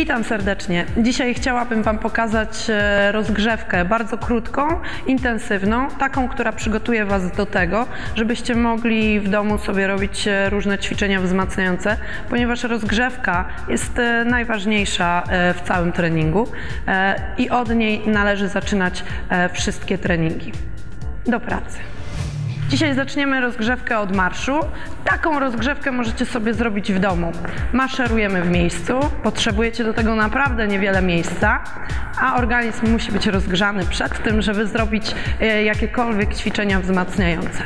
Witam serdecznie. Dzisiaj chciałabym Wam pokazać e, rozgrzewkę bardzo krótką, intensywną, taką, która przygotuje Was do tego, żebyście mogli w domu sobie robić e, różne ćwiczenia wzmacniające, ponieważ rozgrzewka jest e, najważniejsza w całym treningu i od niej należy zaczynać wszystkie treningi. Do pracy. Dzisiaj zaczniemy rozgrzewkę od marszu. Taką rozgrzewkę możecie sobie zrobić w domu. Maszerujemy w miejscu, potrzebujecie do tego naprawdę niewiele miejsca, a organizm musi być rozgrzany przed tym, żeby zrobić e, jakiekolwiek ćwiczenia wzmacniające.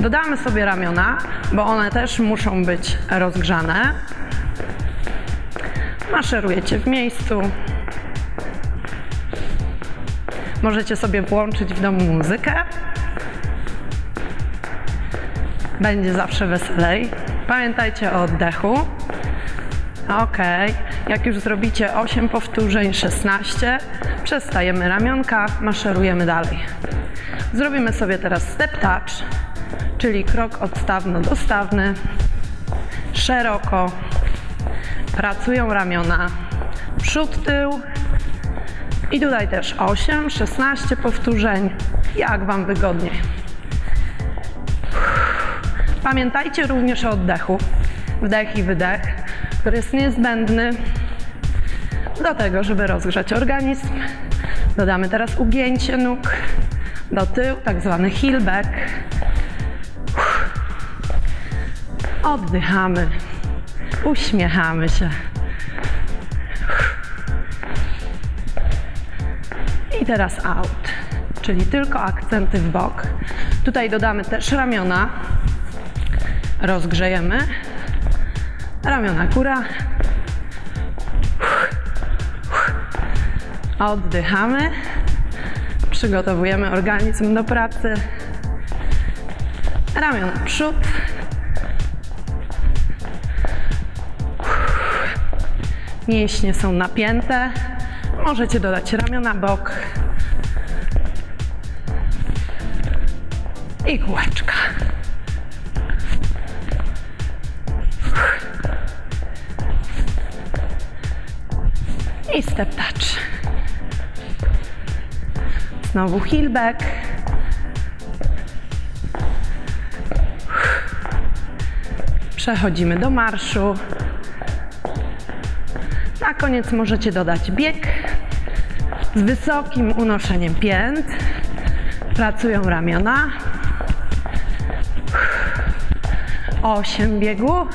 Dodamy sobie ramiona, bo one też muszą być rozgrzane. Maszerujecie w miejscu. Możecie sobie włączyć w domu muzykę będzie zawsze weselej. Pamiętajcie o oddechu. Ok, jak już zrobicie 8 powtórzeń, 16, przestajemy ramionka, maszerujemy dalej. Zrobimy sobie teraz step touch, czyli krok odstawno-dostawny, szeroko, pracują ramiona, przód, tył i tutaj też 8, 16 powtórzeń, jak Wam wygodniej. Pamiętajcie również o oddechu, wdech i wydech, który jest niezbędny do tego, żeby rozgrzać organizm. Dodamy teraz ugięcie nóg do tyłu, tak zwany heel back. Oddychamy, uśmiechamy się. I teraz out, czyli tylko akcenty w bok. Tutaj dodamy też ramiona, rozgrzejemy. Ramiona góra. Oddychamy. Przygotowujemy organizm do pracy. Ramiona przód. Mięśnie są napięte. Możecie dodać ramiona bok. I kółeczka. I step touch. Znowu heel back. Przechodzimy do marszu. Na koniec możecie dodać bieg z wysokim unoszeniem pięt. Pracują ramiona. Osiem biegu.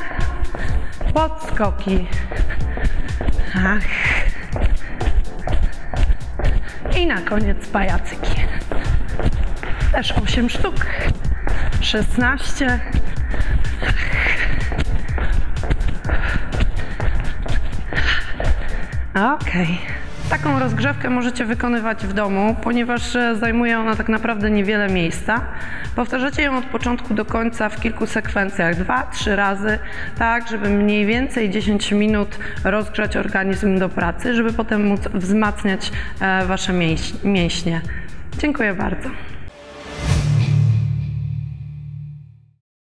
Podskoki. Ach. I na koniec pajacyki. Też 8 sztuk. 16. Okej. Taką rozgrzewkę możecie wykonywać w domu, ponieważ e, zajmuje ona tak naprawdę niewiele miejsca. Powtarzacie ją od początku do końca w kilku sekwencjach, dwa, trzy razy, tak, żeby mniej więcej 10 minut rozgrzać organizm do pracy, żeby potem móc wzmacniać e, Wasze mięśnie. Dziękuję bardzo.